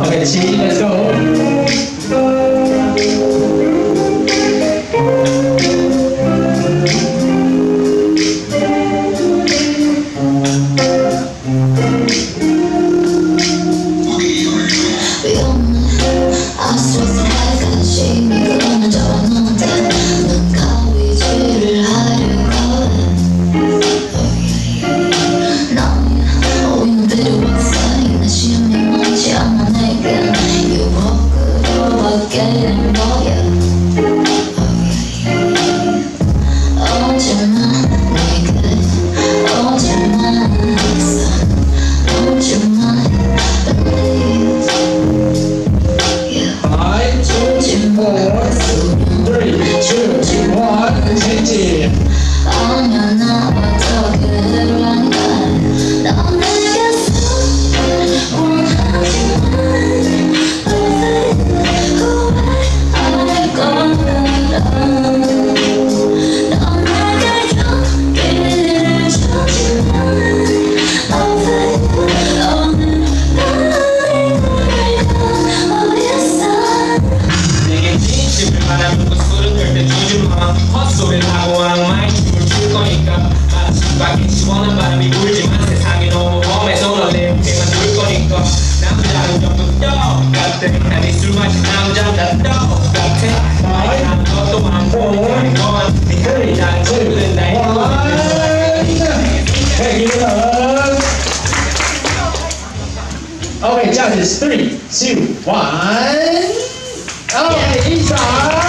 Okay, let's go. It. 아니야 나 말하면 그 술은 절대 주지 마 헛소리를 하고 악마의 춤을 출 거니까 마치 밖에 시원한 바람이 불지만 세상이 너무 험해서 널 내게만 둘 거니까 남자는 전부 똑같아 난이술 마신 남자는 다 똑같아 나이 하는 것도 많고 하는 건 네가 잘 모르는 나의. Okay, judges, three, two, one. Okay, Lisa.